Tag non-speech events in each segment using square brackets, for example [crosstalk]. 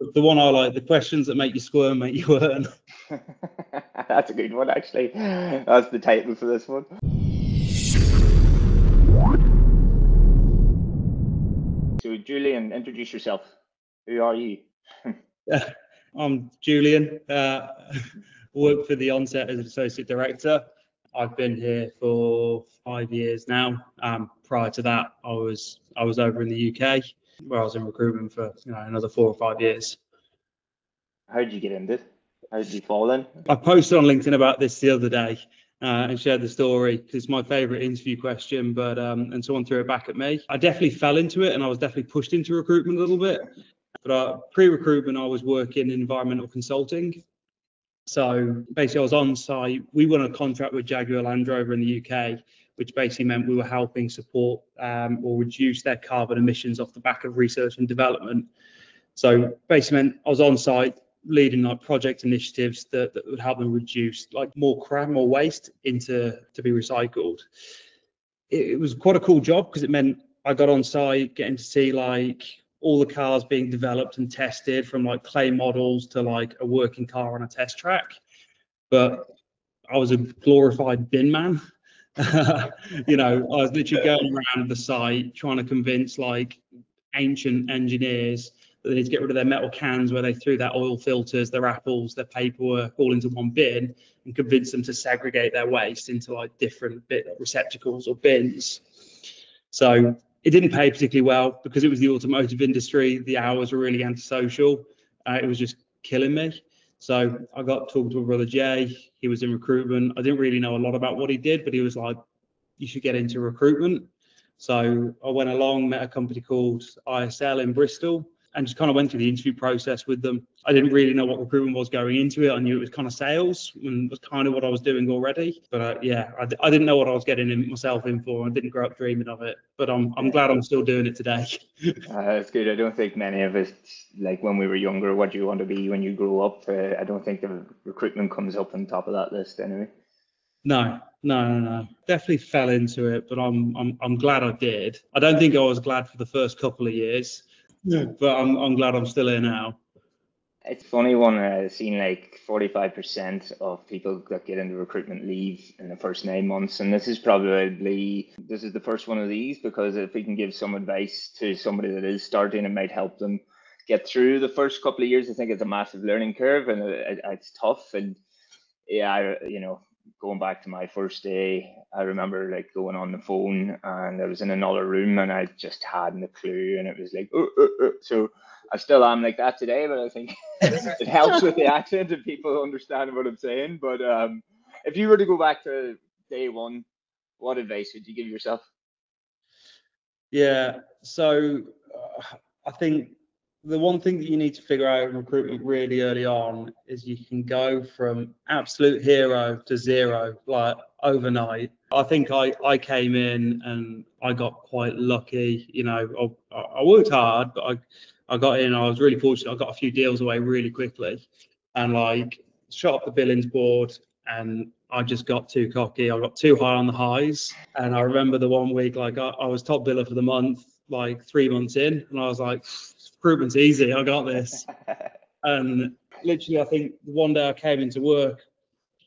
The one I like, the questions that make you squirm, make you earn. [laughs] That's a good one, actually. That's the title for this one. So, Julien, introduce yourself. Who are you? [laughs] I'm Julien. Uh, [laughs] work for the onset as an associate director. I've been here for five years now. Um, prior to that, I was I was over in the UK where I was in recruitment for you know another four or five years. How did you get into it? How did you fall in? I posted on LinkedIn about this the other day uh, and shared the story because it's my favourite interview question. But um, and someone threw it back at me. I definitely fell into it, and I was definitely pushed into recruitment a little bit. But uh, pre-recruitment, I was working in environmental consulting. So basically, I was on site. We won a contract with Jaguar Land Rover in the UK, which basically meant we were helping support um, or reduce their carbon emissions off the back of research and development. So basically, meant I was on site leading like project initiatives that, that would help them reduce like more crap, more waste into to be recycled. It, it was quite a cool job because it meant I got on site, getting to see like all the cars being developed and tested from like clay models to like a working car on a test track. But I was a glorified bin man. [laughs] you know, I was literally going around the site trying to convince like ancient engineers that they need to get rid of their metal cans where they threw their oil filters, their apples, their paperwork all into one bin and convince them to segregate their waste into like different bit receptacles or bins. So it didn't pay particularly well because it was the automotive industry. The hours were really antisocial. Uh, it was just killing me. So I got talking to my brother Jay. He was in recruitment. I didn't really know a lot about what he did, but he was like, "You should get into recruitment." So I went along, met a company called ISL in Bristol, and just kind of went through the interview process with them. I didn't really know what recruitment was going into it. I knew it was kind of sales and was kind of what I was doing already. But uh, yeah, I, I, didn't know what I was getting in, myself in for. I didn't grow up dreaming of it. But I'm I'm glad I'm still doing it today. [laughs] uh, that's good. I don't think many of us like when we were younger. What do you want to be when you grow up? Uh, I don't think the recruitment comes up on top of that list anyway. No, no, no, no. Definitely fell into it, but I'm I'm I'm glad I did. I don't think I was glad for the first couple of years but I'm I'm glad I'm still here now. It's funny when uh, I've seen like 45% of people that get into recruitment leave in the first nine months, and this is probably this is the first one of these because if we can give some advice to somebody that is starting, it might help them get through the first couple of years. I think it's a massive learning curve, and it, it's tough. And yeah, I, you know, going back to my first day, I remember like going on the phone and I was in another room and I just hadn't a clue and it was like, uh, uh, uh. so I still am like that today, but I think [laughs] it helps with the [laughs] accent and people understand what I'm saying. But um, if you were to go back to day one, what advice would you give yourself? Yeah, so uh, I think the one thing that you need to figure out in recruitment really early on is you can go from absolute hero to zero like overnight. I think I, I came in and I got quite lucky. You know, I, I worked hard, but I, I got in. I was really fortunate. I got a few deals away really quickly, and like shot up the billings board, and I just got too cocky. I got too high on the highs, and I remember the one week like I, I was top biller for the month, like three months in, and I was like recruitment's easy. I got this. and [laughs] um, literally, I think one day I came into work,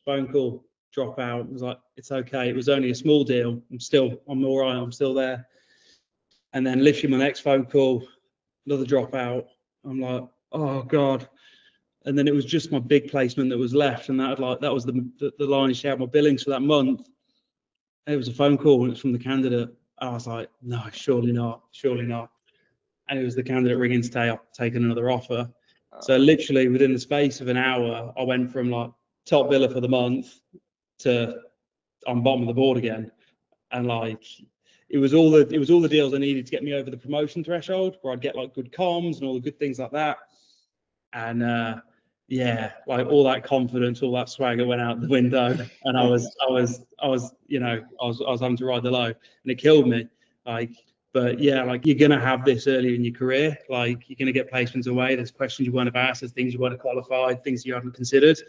phone call, drop out. It was like, it's okay. It was only a small deal. I'm still, I'm all right. I'm still there. And then literally my next phone call, another dropout. I'm like, oh God. And then it was just my big placement that was left. And that like that was the the, the line share my billings for that month. And it was a phone call and it was from the candidate. I was like, no, surely not, surely not and it was the candidate ringing to take taking another offer. So literally within the space of an hour, I went from like top biller for the month to on bottom of the board again, and like it was all the it was all the deals I needed to get me over the promotion threshold, where I'd get like good comms and all the good things like that, and uh, yeah, like all that confidence, all that swagger went out the window, and I was I was I was you know I was I was having to ride the low, and it killed me. Like but yeah, like you're gonna have this early in your career. Like you're gonna get placements away. There's questions you weren't have asked, there's things you weren't qualified, things you haven't considered,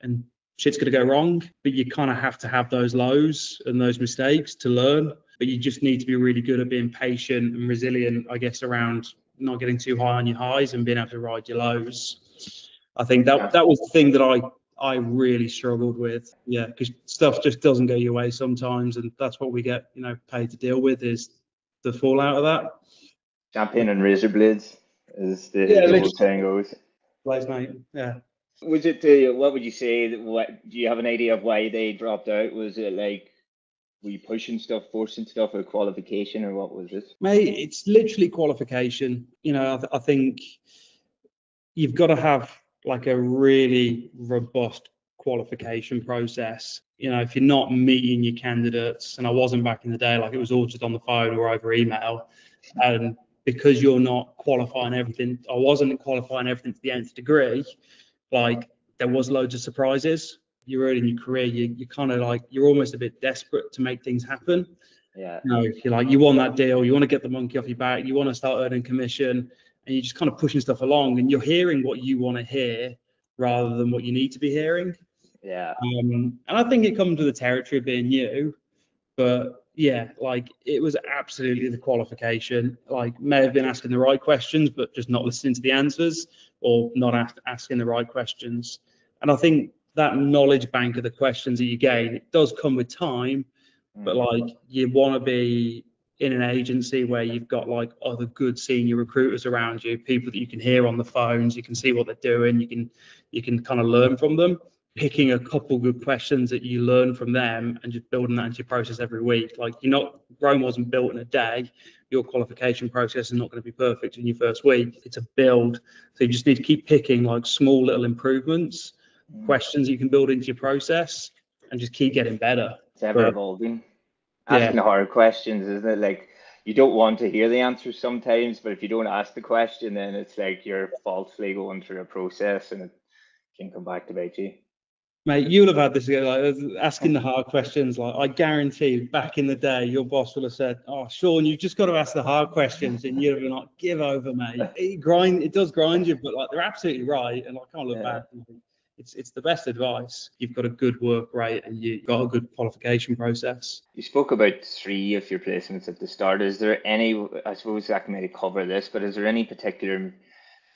and shit's gonna go wrong. But you kind of have to have those lows and those mistakes to learn. But you just need to be really good at being patient and resilient, I guess, around not getting too high on your highs and being able to ride your lows. I think that that was the thing that I I really struggled with. Yeah, because stuff just doesn't go your way sometimes, and that's what we get, you know, paid to deal with is the fallout of that. Champagne and razor blades, as the, Yeah, the literally. old saying goes. Blaze, mate. Yeah. Was it the, what would you say, what, do you have an idea of why they dropped out? Was it like, were you pushing stuff, forcing stuff, or qualification, or what was it? Mate, it's literally qualification. You know, I, th- I think you've got to have like a really robust qualification process. You know, if you're not meeting your candidates, and I wasn't back in the day, like it was all just on the phone or over email, and because you're not qualifying everything, I wasn't qualifying everything to the nth degree. Like there was loads of surprises. You're early in your career, you, you're kind of like you're almost a bit desperate to make things happen Yeah, you know, if you like, you want that deal, you want to get the monkey off your back, you want to start earning commission, and you're just kind of pushing stuff along, and you're hearing what you want to hear rather than what you need to be hearing. Yeah, Um, and I think it comes with the territory of being new, but yeah, like it was absolutely the qualification. Like may have been asking the right questions, but just not listening to the answers or not ask, asking the right questions. And I think that knowledge bank of the questions that you gain, it does come with time, but Mm. like you want to be in an agency where you've got like other good senior recruiters around you, people that you can hear on the phones, you can see what they're doing, you can you can kind of learn from them. Picking a couple good questions that you learn from them and just building that into your process every week. Like you're not Rome wasn't built in a day. Your qualification process is not going to be perfect in your first week. It's a build. So you just need to keep picking like small little improvements, Mm. questions you can build into your process and just keep getting better. It's ever evolving. Yeah. Asking hard questions, isn't it? Like you don't want to hear the answers sometimes, but if you don't ask the question, then it's like you're falsely going through a process and it can come back to bite you. Mate, you'll have had this again, like asking the hard questions. Like I guarantee, back in the day, your boss will have said, "Oh, Sean, you've just got to ask the hard questions," and you'd have been like, "Give over, mate." It grind, it does grind you, but like they're absolutely right, and I can't look Yeah. back. It's it's the best advice. You've got a good work rate and you've got a good qualification process. You spoke about three of your placements at the start. Is there any, I suppose can maybe cover this, but is there any particular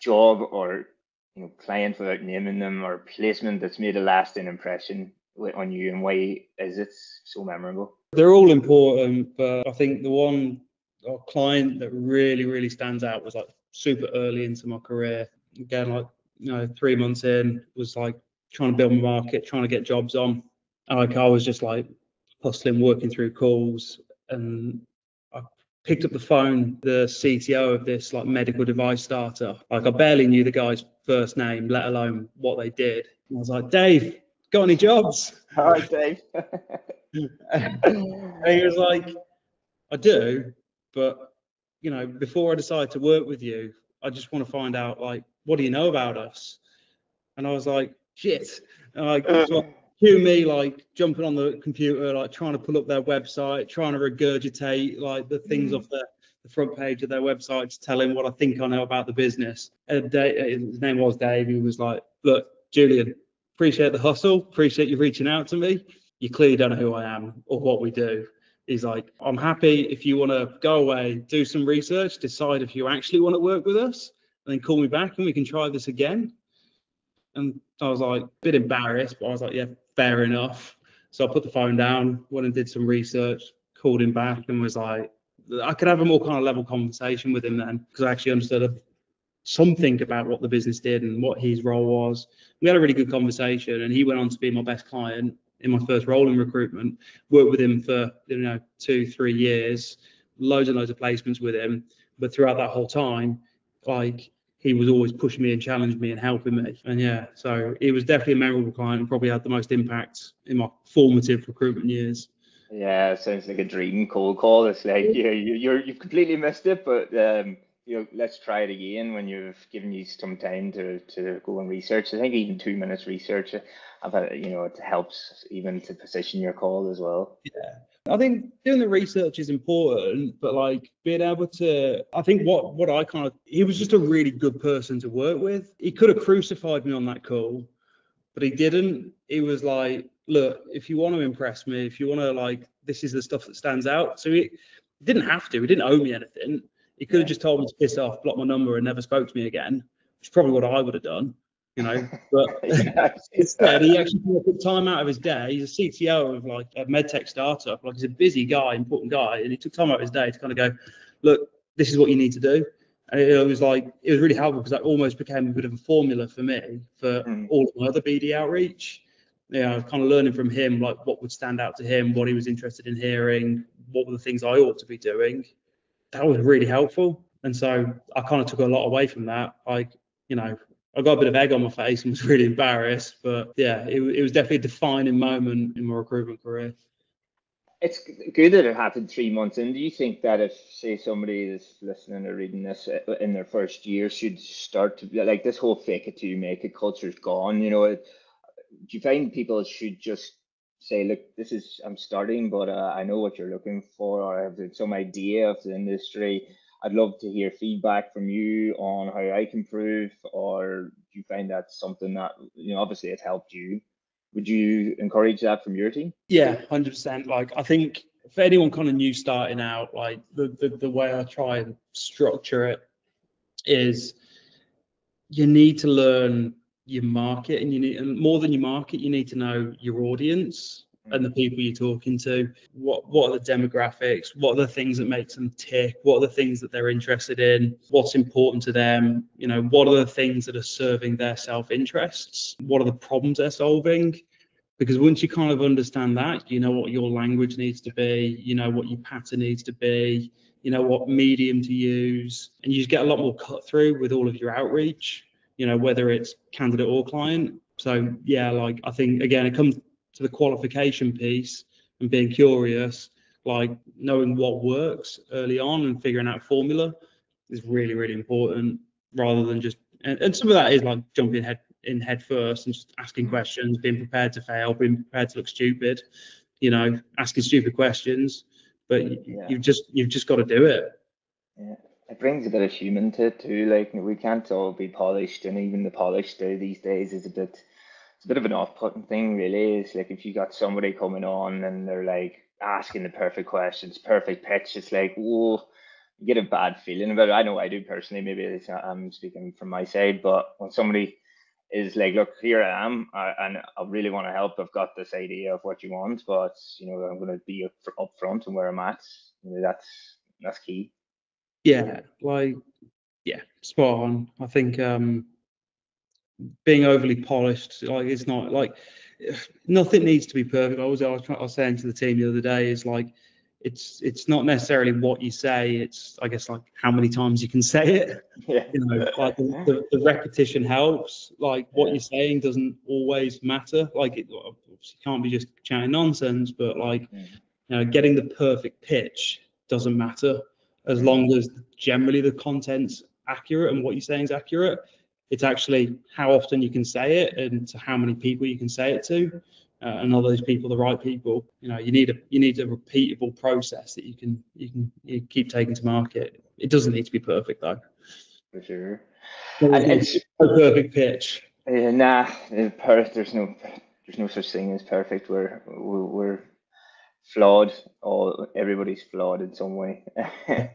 job or you know client without naming them or placement that's made a lasting impression on you and why is it so memorable? They're all important, but I think the one uh, client that really really stands out was like super early into my career. Again, like you know, three months in was like trying to build my market, trying to get jobs on. And like I was just like hustling, working through calls, and I picked up the phone, the CTO of this like medical device startup. Like I barely knew the guy's first name, let alone what they did. And I was like, Dave, got any jobs? [laughs] All right, Dave. [laughs] and he was like, I do, but you know, before I decide to work with you, I just want to find out like, what do you know about us? And I was like, shit. And like, so [laughs] cue me like jumping on the computer, like trying to pull up their website, trying to regurgitate like the things Mm. off the, the front page of their website to tell him what I think I know about the business. And Dave, uh, his name was Dave. He was like, look, Julien, appreciate the hustle, appreciate you reaching out to me. You clearly don't know who I am or what we do. He's like, I'm happy if you want to go away, do some research, decide if you actually want to work with us, and then call me back and we can try this again. And I was like, a bit embarrassed, but I was like, yeah, fair enough. So I put the phone down, went and did some research, called him back, and was like, I could have a more kind of level conversation with him then because I actually understood a, something about what the business did and what his role was. We had a really good conversation, and he went on to be my best client in my first role in recruitment. Worked with him for you know two, three years, loads and loads of placements with him. But throughout that whole time, like he was always pushing me and challenging me and helping me. And yeah, so he was definitely a memorable client and probably had the most impact in my formative recruitment years. Yeah, it sounds like a dream cold call. It's like yeah, you, you're you've completely missed it, but um, you know, let's try it again when you've given you some time to to go and research. I think even two minutes research, I've had, you know, it helps even to position your call as well. Yeah. I think doing the research is important, but like being able to, I think what what I kind of, he was just a really good person to work with. He could have crucified me on that call, but he didn't. He was like, look, if you want to impress me, if you want to like, this is the stuff that stands out. So he didn't have to. He didn't owe me anything. He could have just told me to piss off, block my number, and never spoke to me again, which is probably what I would have done, you know. [laughs] But instead, he actually took time out of his day. He's a CTO of like a medtech startup. Like he's a busy guy, important guy, and he took time out of his day to kind of go, look, this is what you need to do. And it was like it was really helpful because that almost became a bit of a formula for me for mm. all of my other BD outreach. Yeah, I was kind of learning from him like what would stand out to him, what he was interested in hearing, what were the things I ought to be doing. That was really helpful. And so I kind of took a lot away from that. I, you know, I got a bit of egg on my face and was [laughs] really embarrassed. But yeah, it, it was definitely a defining moment in my recruitment career it's good that it happened three months in. Do you think that if, say, somebody is listening or reading this uh, in their first year should start to like this whole fake it till you make it culture is gone? You know, do you find people should just say, look, this is I'm starting, but uh, I know what you're looking for, or I have some idea of the industry. I'd love to hear feedback from you on how I can improve, or do you find that something that you know, obviously it helped you would you encourage that from your team? Yeah, hundred percent. Like I think for anyone kind of new starting out, like the, the the way I try and structure it is you need to learn your market and you need and more than your market, you need to know your audience hmm. and the people you're talking to. What what are the demographics? What are the things that makes them tick? What are the things that they're interested in? What's important to them? You know, what are the things that are serving their self-interests? What are the problems they're solving? Because once you kind of understand that, you know what your language needs to be, you know what your pattern needs to be, you know what medium to use, and you just get a lot more cut through with all of your outreach, you know, whether it's candidate or client. So yeah, like I think again, it comes to the qualification piece and being curious, like knowing what works early on and figuring out formula is really, really important rather than just and, and some of that is like jumping head in head first and just asking questions, being prepared to fail, being prepared to look stupid, you know, asking stupid questions. But yeah. you've just you've just got to do it. Yeah. It brings a bit of human to it too. Like we can't all be polished, and even the polished these days is a bit it's a bit of an off-putting thing, really. It's like if you got somebody coming on and they're like asking the perfect questions, perfect pitch, it's like, whoa, you get a bad feeling about it. I know I do personally. Maybe I'm speaking from my side, but when somebody is like, look, here I am, I, and I really want to help. I've got this idea of what you want, but you know, I'm going to be up, up front and where I'm at. You know, that's that's key. Yeah, like yeah, spot on. I think um being overly polished. Like it's not like [sighs] nothing needs to be perfect. I was I was, I was saying to the team the other day is like it's it's not necessarily what you say. It's I guess like how many times you can say it. [laughs] Yeah. You know, like the, the, the repetition helps. Like what yeah. you're saying doesn't always matter. Like it obviously can't be just chatting nonsense, but like mm. you know, getting the perfect pitch doesn't matter as long as generally the content's accurate and what you're saying is accurate. It's actually how often you can say it and to how many people you can say it to, uh, and are those people the right people? You know, you need a you need a repeatable process that you can you can you keep taking to market. It doesn't need to be perfect though. For sure. And it's a perfect pitch. Uh, nah, there's no there's no such thing as perfect. We're, we're flawed. or everybody's flawed in some way. [laughs]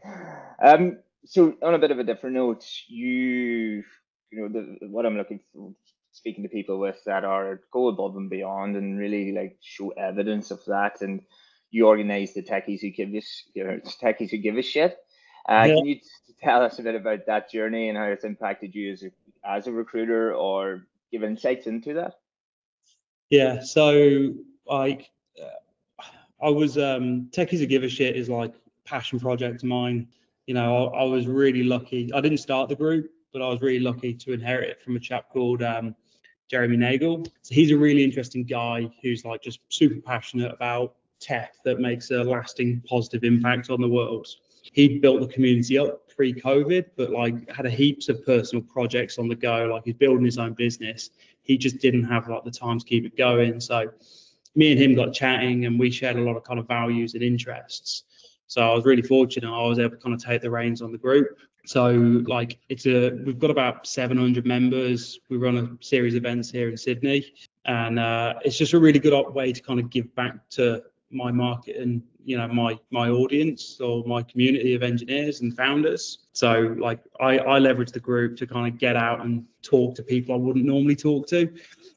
um. So on a bit of a different note, you you know the, what I'm looking for speaking to people with that are go above and beyond and really like show evidence of that and you organize the techies who give us you know, [laughs] techies who give a shit uh, yeah. can you tell us a bit about that journey and how it's impacted you as a, as a recruiter or give insights into that yeah so like uh, i was um techies a give a shit is like passion project of mine you know I, I was really lucky i didn't start the group but I was really lucky to inherit it from a chap called um, Jeremy Nagel. So he's a really interesting guy who's like just super passionate about tech that makes a lasting positive impact on the world. He built the community up pre-COVID, but like had a heaps of personal projects on the go. Like he's building his own business. He just didn't have like the time to keep it going. So me and him got chatting, and we shared a lot of kind of values and interests. So I was really fortunate. I was able to kind of take the reins on the group. So like it's a we've got about 700 members. We run a series of events here in Sydney, and uh, it's just a really good way to kind of give back to my market and you know my my audience or my community of engineers and founders so like i i leverage the group to kind of get out and talk to people i wouldn't normally talk to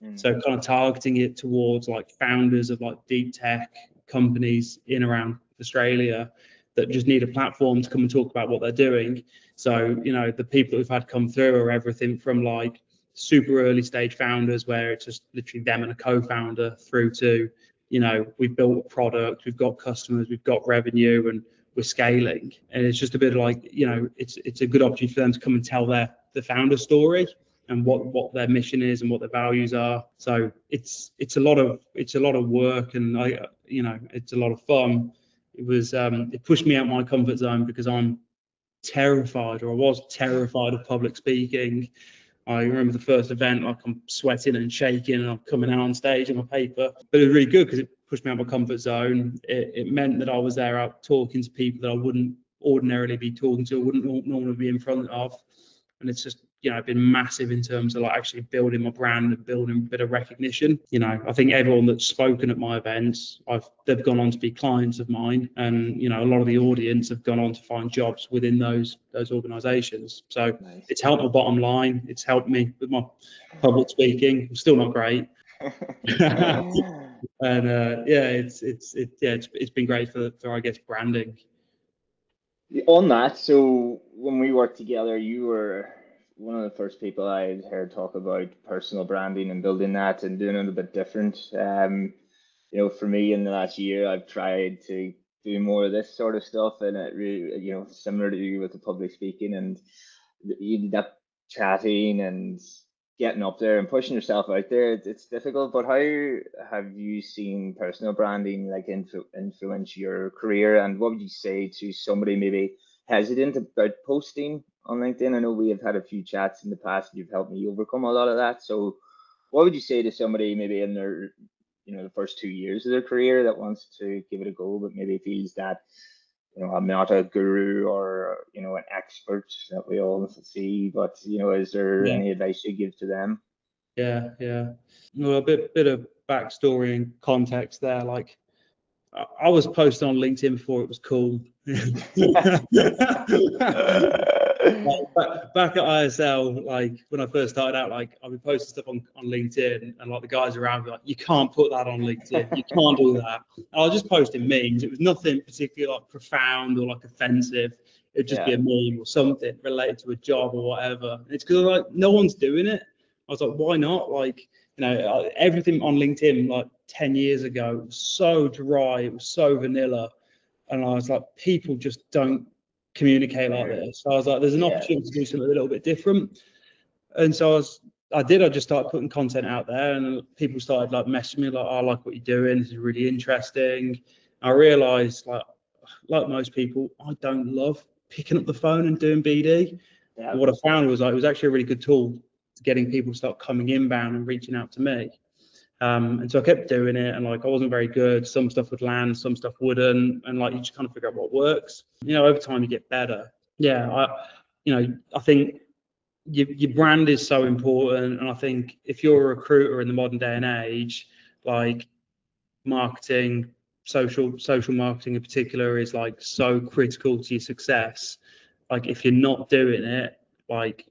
mm. so kind of targeting it towards like founders of like deep tech companies in around australia that just need a platform to come and talk about what they're doing. So you know the people that we've had come through are everything from like super early stage founders where it's just literally them and a co-founder through to you know we've built a product we've got customers we've got revenue and we're scaling. And it's just a bit like you know it's it's a good opportunity for them to come and tell their the founder story and what what their mission is and what their values are so it's it's a lot of it's a lot of work and i you know it's a lot of fun it was um it pushed me out my comfort zone because i'm terrified or i was terrified of public speaking I remember the first event, like I'm sweating and shaking and I'm coming out on stage on my paper. But it was really good because it pushed me out of my comfort zone. It, it, meant that I was there out talking to people that I wouldn't ordinarily be talking to, wouldn't normally be in front of. And it's just you know been massive in terms of like actually building my brand and building a bit of recognition. You know i think everyone that's spoken at my events i've they've gone on to be clients of mine. And you know a lot of the audience have gone on to find jobs within those those organizations. So nice. it's helped my bottom line. It's helped me with my public speaking. I'm still not great. [laughs] [laughs] And uh, yeah it's it's it, yeah it's, it's been great for for i guess branding. On that so when we worked together you were one of the first people I heard talk about personal branding and building that and doing it a bit different. Um, you know, for me in the last year, I've tried to do more of this sort of stuff, and it really, you know, similar to you with the public speaking and you that chatting and getting up there and pushing yourself out there. It's difficult, but how have you seen personal branding like influ- influence your career? And what would you say to somebody maybe hesitant about posting on LinkedIn. I know we have had a few chats in the past. And you've helped me overcome a lot of that. So, what would you say to somebody maybe in their, you know, the first two years of their career that wants to give it a go, but maybe feels that, you know, I'm not a guru or you know an expert that we all see. But you know, is there yeah. any advice you give to them? Yeah, yeah. Well, a bit bit of backstory and context there. Like, I was posting on LinkedIn before it was cool. [laughs] like, back, at ISL, like when I first started out, like I'd be posting stuff on, on LinkedIn and like the guys around me like, you can't put that on LinkedIn, you can't do that. And I was just posting memes. It was nothing particularly like profound or like offensive. It'd just yeah. be a meme or something related to a job or whatever. And it's because like no one's doing it. I was like, why not? Like, you know, everything on LinkedIn like 10 years ago was so dry, it was so vanilla. And I was like, people just don't communicate like this. So I was like, there's an opportunity to do something a little bit different. And so I was, I did. I just started putting content out there, and people started like messaging me like, oh, "I like what you're doing. This is really interesting." I realised, like, like most people, I don't love picking up the phone and doing BD. Yeah. What I found was like it was actually a really good tool to getting people to start coming inbound and reaching out to me. Um, and so I kept doing it, and like I wasn't very good. Some stuff would land, some stuff wouldn't, and like you just kind of figure out what works. You know, over time you get better. Yeah, I, you know, I think your, your brand is so important, and I think if you're a recruiter in the modern day and age, like marketing, social social marketing in particular is like so critical to your success. Like if you're not doing it, like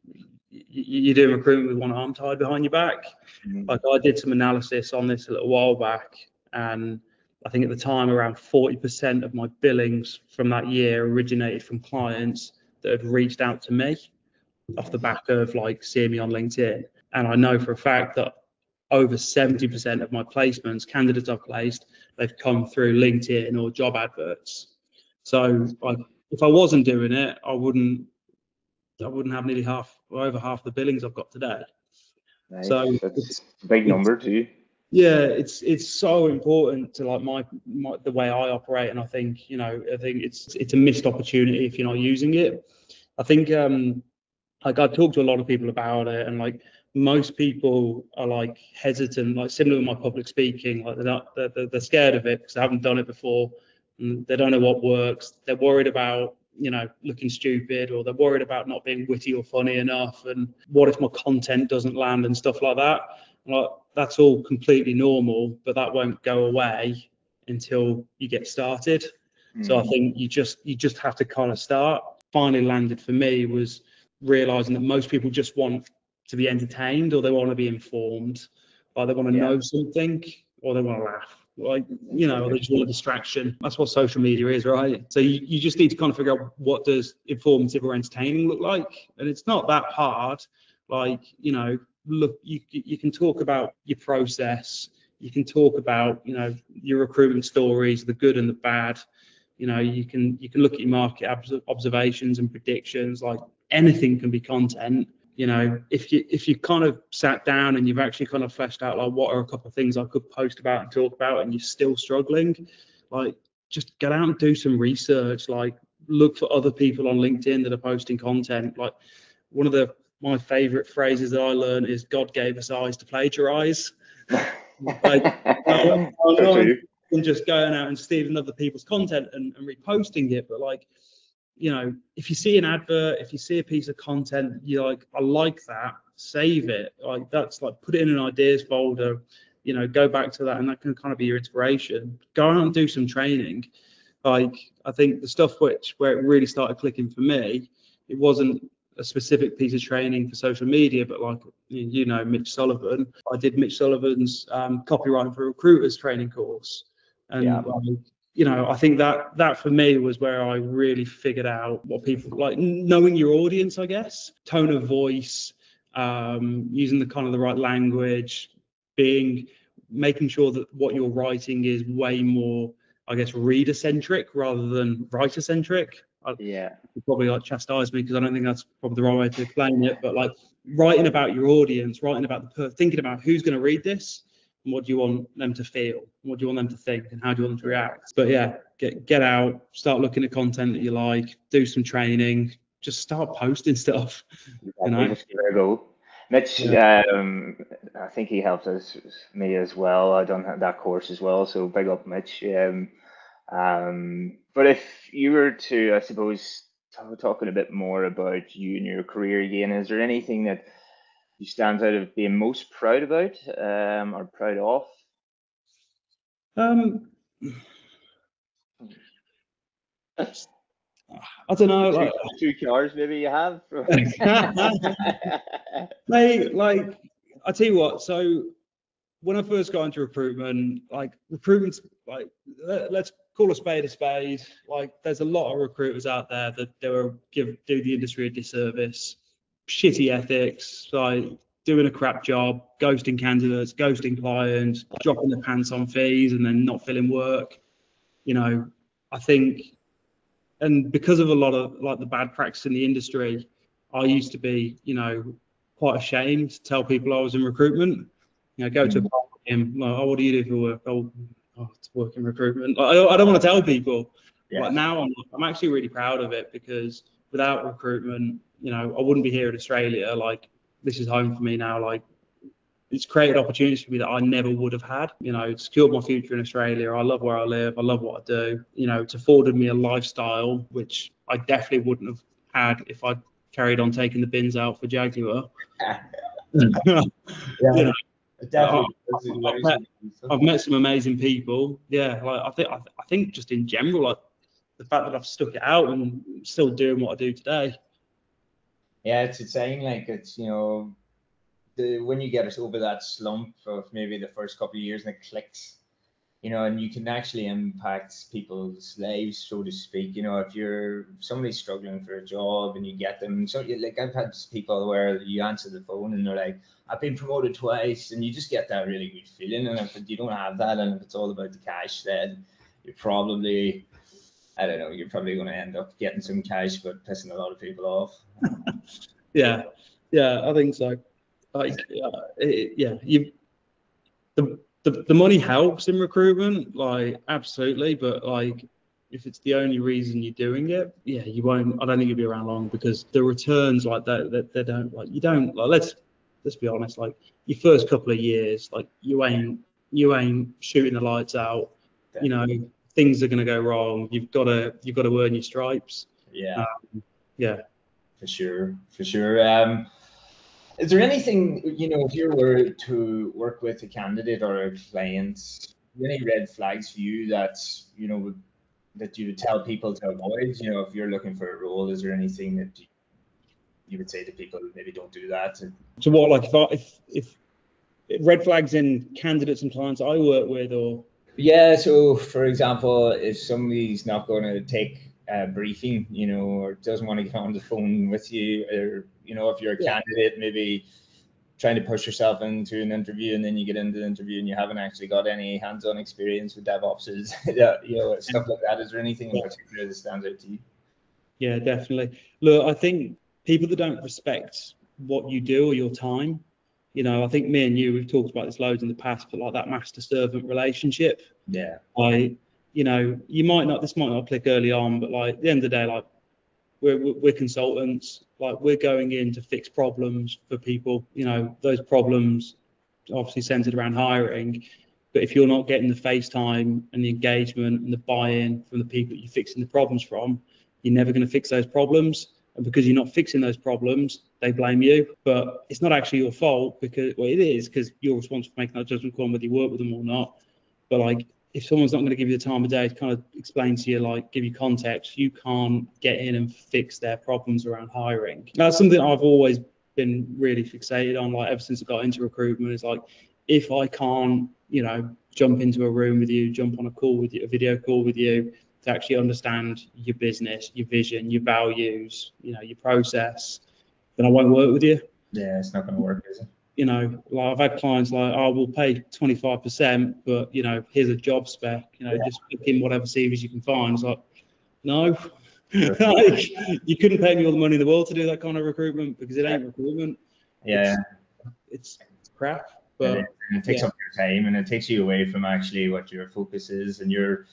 you're doing recruitment with one arm tied behind your back. Mm-hmm. Like I did some analysis on this a little while back, and I think at the time around 40% of my billings from that year originated from clients that had reached out to me off the back of like seeing me on LinkedIn. And I know for a fact that over 70% of my placements, candidates I've placed, they've come through LinkedIn or job adverts. So like if I wasn't doing it, I wouldn't I wouldn't have nearly half or over half the billings I've got today. Nice. So it's a big number too. Yeah, it's it's so important to like my, my the way I operate, and I think you know I think it's it's a missed opportunity if you're not using it. I think um like I talked to a lot of people about it, and like most people are like hesitant, like similar to my public speaking, like they're not they're, they're scared of it because they haven't done it before, and they don't know what works. They're worried about you know, looking stupid or they're worried about not being witty or funny enough. And what if my content doesn't land and stuff like that? Like, that's all completely normal, but that won't go away until you get started. So I Mm. think you just you just have to kind of start. Finally landed for me was realizing that most people just want to be entertained or they want to be informed, or they want to Yeah. know something, or they want to laugh. Like you know, they just want a distraction. That's what social media is, right? So you, you just need to kind of figure out what does informative or entertaining look like, and it's not that hard. Like you know, look, you you can talk about your process. You can talk about you know your recruitment stories, the good and the bad you know you can you can look at your market observations and predictions like anything can be content you know if you if you kind of sat down and you've actually kind of fleshed out like what are a couple of things i could post about and talk about and you're still struggling like just get out and do some research like look for other people on linkedin that are posting content like one of the my favorite phrases that i learned is god gave us eyes to plagiarize [laughs] like, I- I So know true. than just going out and stealing other people's content and, and reposting it. But like, you know, if you see an advert, if you see a piece of content, you're like, I like that, save it. Like that's like put it in an ideas folder, you know, go back to that and that can kind of be your inspiration. Go out and do some training. Like I think the stuff which where it really started clicking for me, it wasn't a specific piece of training for social media, but like you know, Mitch Sullivan. I did Mitch Sullivan's um, copywriting for recruiters training course. And Yeah. like, you know, I think that that for me was where I really figured out what people like knowing your audience, I guess, tone of voice, um, using the kind of the right language, being making sure that what you're writing is way more, I guess, reader centric rather than writer centric. Yeah. you probably like chastise me because I don't think that's probably the right way to explain it. But like writing about your audience, writing about the per- thinking about who's going to read this what do you want them to feel, what do you want them to think, and how do you want them to react. But yeah, get get out, start looking at content that you like, do some training, just start posting [laughs] stuff. You know? Just give it go. Mitch, um, I think he helped us me as well. I done that course as well, so big up Mitch. Um, um, but if you were to, I suppose, t- talking a bit more about you and your career again, is there anything that you stand out of being most proud about, um, or proud of? Um, I don't know, like two, two cars maybe you have. [laughs] [laughs] Mate, like I tell you what, so when I first got into recruitment, like recruitment's like let, us call a spade a spade. Like there's a lot of recruiters out there that they were give do the industry a disservice, shitty ethics, like doing a crap job, ghosting candidates, ghosting clients, dropping the pants on fees and then not filling work. You know, I think and because of a lot of like the bad practice in the industry, I used to be, you know, quite ashamed to tell people I was in recruitment. You know, go to a mm. him like, oh, what do you do for work? Oh, oh to work in recruitment. Like, I, I don't want to tell people. Yeah. But now I'm, I'm actually really proud of it because without recruitment, you know, I wouldn't be here in Australia. Like, this is home for me now. Like, it's created opportunities for me that I never would have had. You know, it's secured my future in Australia. I love where I live. I love what I do. You know, it's afforded me a lifestyle which I definitely wouldn't have had if I carried on taking the bins out for Jaguar. Yeah, [laughs] [laughs] You know, definitely. I've met- I've met some amazing people. Yeah, like I think I, I think just in general, like the fact that I've stuck it out and still doing what I do today. Yeah, it's insane. Like it's you know, the when you get us over that slump of maybe the first couple of years and it clicks, you know, and you can actually impact people's lives, so to speak. You know, if you're somebody's struggling for a job and you get them, so like I've had people where you answer the phone and they're like, "I've been promoted twice," and you just get that really good feeling. And if you don't have that, and if it's all about the cash, then you're probably I don't know, you're probably going to end up getting some cash, but pissing a lot of people off. [laughs] Yeah, yeah, I think so. Like, yeah, it, yeah, you the, the the money helps in recruitment, like absolutely, but like if it's the only reason you're doing it, yeah, you won't. I don't think you'll be around long because the returns like that, that they don't like you don't like. Let's let's be honest, like your first couple of years, like you ain't you ain't shooting the lights out. You know, things are gonna go wrong. You've got to you've got to earn your stripes. Yeah. Yeah. For sure, for sure. Um, is there anything you know if you were to work with a candidate or a client any red flags for you that you know would, that you would tell people to avoid? You know, if you're looking for a role, is there anything that you, you would say to people maybe don't do that? So what, like if I, if if red flags in candidates and clients I work with, or yeah. So for example, if somebody's not going to take a briefing, you know, or doesn't want to get on the phone with you, or you know, if you're a yeah. candidate, maybe trying to push yourself into an interview and then you get into the interview and you haven't actually got any hands-on experience with DevOps, is [laughs] you know stuff like that. Is there anything in particular that stands out to you? Yeah, definitely. Look, I think people that don't respect what you do or your time, you know, I think me and you we've talked about this loads in the past, but like that master-servant relationship. Yeah. I, you know, you might not this might not click early on, but like at the end of the day, like we're, we're consultants like we're going in to fix problems for people you know those problems obviously centered around hiring but if you're not getting the face time and the engagement and the buy-in from the people that you're fixing the problems from you're never going to fix those problems and because you're not fixing those problems they blame you but it's not actually your fault because well it is because you're responsible for making that judgment call whether you work with them or not but like if someone's not going to give you the time of day to kind of explain to you, like give you context, you can't get in and fix their problems around hiring. That's something I've always been really fixated on, like ever since I got into recruitment. Is like if I can't, you know, jump into a room with you, jump on a call with you, a video call with you, to actually understand your business, your vision, your values, you know, your process, then I won't work with you. Yeah, it's not going to work, is it? you know, like I've had clients like, oh, we'll pay 25%, but you know, here's a job spec, you know, yeah. just pick in whatever CVs you can find. It's like, no, [laughs] like, you couldn't pay me all the money in the world to do that kind of recruitment because it ain't recruitment. Yeah, it's, it's crap. But it, it takes yeah. up your time and it takes you away from actually what your focus is and your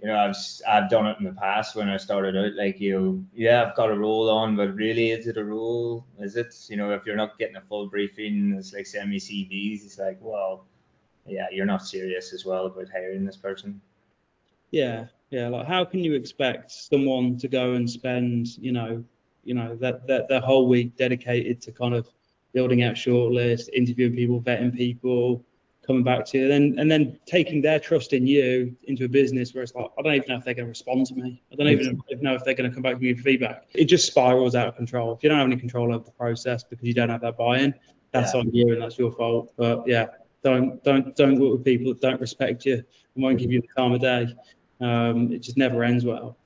you know, I've I've done it in the past when I started out. Like you, yeah, I've got a role on, but really, is it a role? Is it? You know, if you're not getting a full briefing, it's like send me CVs. It's like, well, yeah, you're not serious as well about hiring this person. Yeah, yeah. Like, how can you expect someone to go and spend, you know, you know, that that their whole week dedicated to kind of building out shortlist, interviewing people, vetting people, coming back to you, then and then taking their trust in you into a business where it's like, I don't even know if they're going to respond to me. I don't even know if they're going to come back and give feedback. It just spirals out of control. If you don't have any control over the process because you don't have that buy-in, that's yeah. on you and that's your fault. But yeah, don't don't don't work with people that don't respect you and won't give you the time of day. Um, it just never ends well.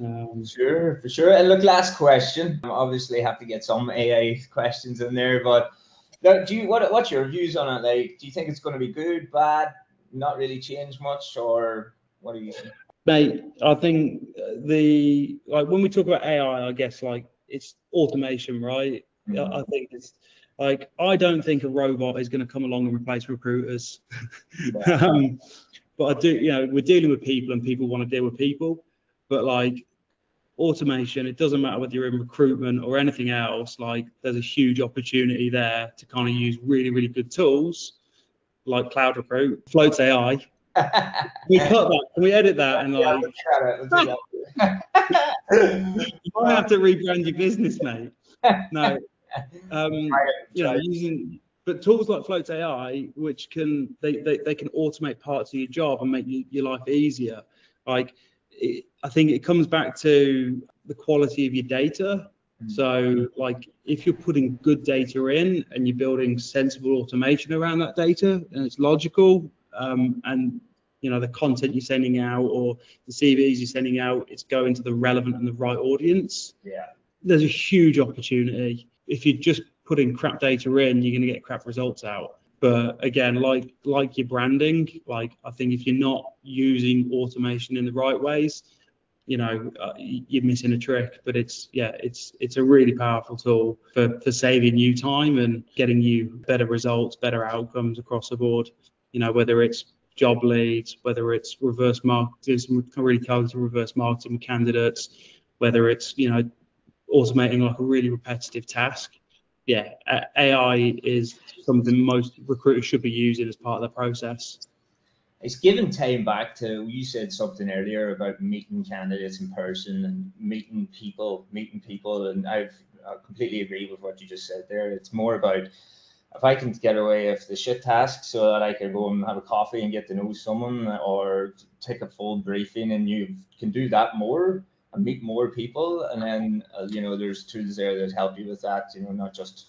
Um, sure, for sure. And look, last question. Obviously, have to get some AI questions in there, but now, do you what what's your views on it? Like, do you think it's going to be good, bad, not really change much, or what do you think? Mate, I think the like when we talk about AI, I guess like it's automation, right? Mm-hmm. I think it's like I don't think a robot is going to come along and replace recruiters. [laughs] um, but I do, you know, we're dealing with people and people want to deal with people. But like automation, it doesn't matter whether you're in recruitment or anything else, like there's a huge opportunity there to kind of use really, really good tools like Cloud Recruit, Floats AI. we [laughs] cut that. Can we edit that and like? you might have to rebrand your business, mate. No, um, [laughs] you know, using but tools like Floats AI, which can they, they, they can automate parts of your job and make you, your life easier. Like it, I think it comes back to the quality of your data. Mm. So, like, if you're putting good data in and you're building sensible automation around that data, and it's logical, um, and you know the content you're sending out or the CVs you're sending out, it's going to the relevant and the right audience. Yeah. There's a huge opportunity. If you're just putting crap data in, you're going to get crap results out. But again, like like your branding, like I think if you're not using automation in the right ways, you know, uh, you're missing a trick. But it's yeah, it's it's a really powerful tool for for saving you time and getting you better results, better outcomes across the board. You know, whether it's job leads, whether it's reverse marketing, really targeted reverse marketing candidates, whether it's you know automating like a really repetitive task yeah, AI is something most recruiters should be using as part of the process. It's giving time back to you said something earlier about meeting candidates in person and meeting people, meeting people, and I've I completely agree with what you just said there. It's more about if I can get away with the shit task so that I can go and have a coffee and get to know someone or take a full briefing and you can do that more meet more people and then uh, you know there's tools there that help you with that you know not just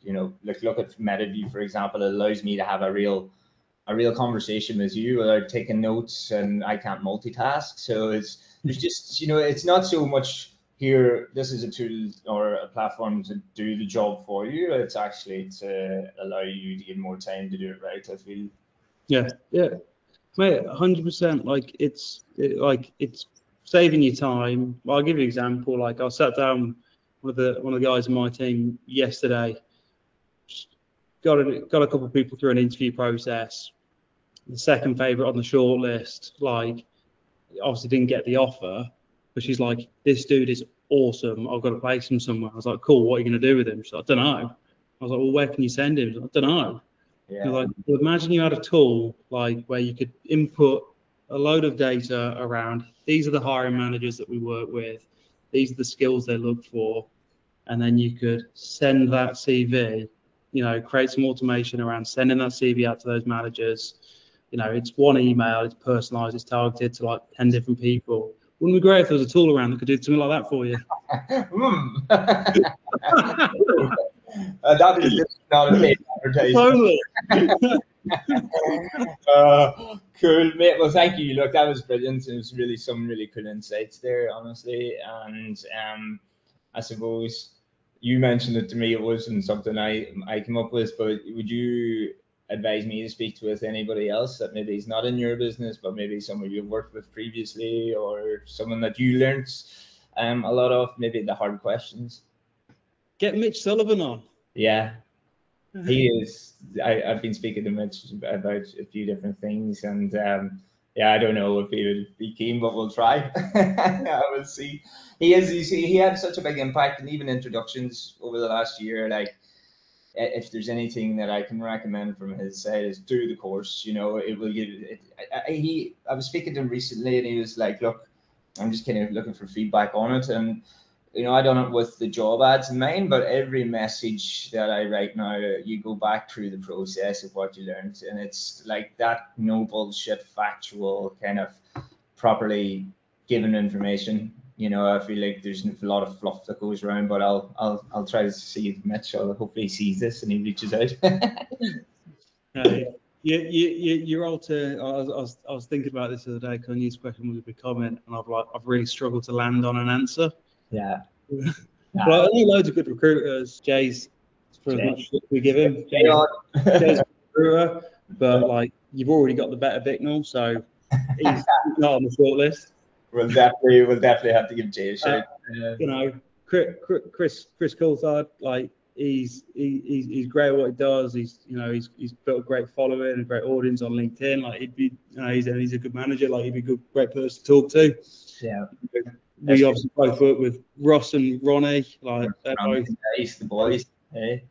you know like look at MetaView for example it allows me to have a real a real conversation with you without taking notes and I can't multitask. So it's there's just you know it's not so much here this is a tool or a platform to do the job for you it's actually to allow you to get more time to do it right i feel. Yeah. Yeah. Mate 100% like it's it, like it's saving you time well, i'll give you an example like i sat down with the, one of the guys in my team yesterday got a, got a couple of people through an interview process the second favorite on the short list like obviously didn't get the offer but she's like, this dude is awesome. I've got to place him somewhere. I was like, cool. What are you going to do with him? She's like, I don't know. I was like, well, where can you send him? Like, I don't know. Yeah. Like, well, imagine you had a tool like where you could input a load of data around these are the hiring managers that we work with, these are the skills they look for, and then you could send that CV, you know, create some automation around sending that CV out to those managers. You know, it's one email, it's personalized, it's targeted to like 10 different people wouldn't it be great if there was a tool around that could do something like that for you? [laughs] mm. [laughs] uh, that is just not a [laughs] paid advertisement. Totally. uh, cool, mate. Well, thank you. Look, that was brilliant. It was really some really cool insights there, honestly. And um, I suppose you mentioned it to me. It wasn't something I I came up with, but would you advise me to speak to with anybody else that maybe is not in your business, but maybe someone you've worked with previously or someone that you learned um, a lot of, maybe the hard questions. Get Mitch Sullivan on. Yeah. He is. I, have been speaking to Mitch about a few different things, and um, yeah, I don't know if he would be keen, but we'll try. [laughs] I will see. He is. He, he had such a big impact, and even introductions over the last year, like if there's anything that I can recommend from his side is do the course. You know, it will give. It, I, he, I was speaking to him recently, and he was like, "Look, I'm just kind of looking for feedback on it." And you know, I done it with the job ads in but every message that I write now, you go back through the process of what you learned, and it's like that no bullshit, factual kind of properly given information you know, I feel like there's a lot of fluff that goes around, but I'll I'll I'll try to see Mitch. I'll hopefully he sees this and he reaches out. [laughs] uh, you, you, you're all to. I was, I was, I was thinking about this the other day. Kanye's question was a big comment, and I've like I've really struggled to land on an answer. Yeah. yeah. [laughs] Well, I know loads of good recruiters. Jay's pretty Jay. much what we give him. Jay Jay's a recruiter, but like you've already got the better Bicknell, so he's [laughs] not on the short list we'll definitely we'll definitely have to give Jay a shout. Uh, you know, Chris Chris Chris Coulthard, like he's he, he's he's great at what he does. He's you know he's he's built a great following and a great audience on LinkedIn. Like he'd be you know he's a, he's a good manager. Like he'd be a good great person to talk to. Yeah. We obviously both work with Ross and Ronnie. Like they're both. The boys. Hey.